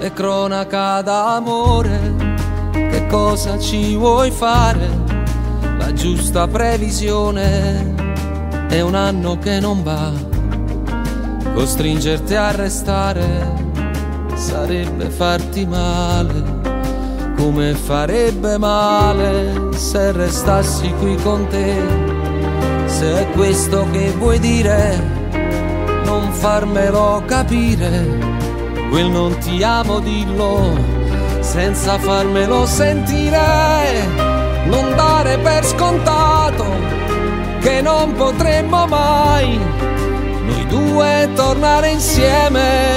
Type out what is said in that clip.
e cronaca d'amore. Che cosa ci vuoi fare? La giusta previsione è un anno che non va. Costringerti a restare sarebbe farti male. Come farebbe male se restassi qui con te? Se è questo che vuoi dire, non farmelo capire. Quel non ti amo dillo senza farmelo sentire. Non dare per scontato che non potremmo mai noi due tornare insieme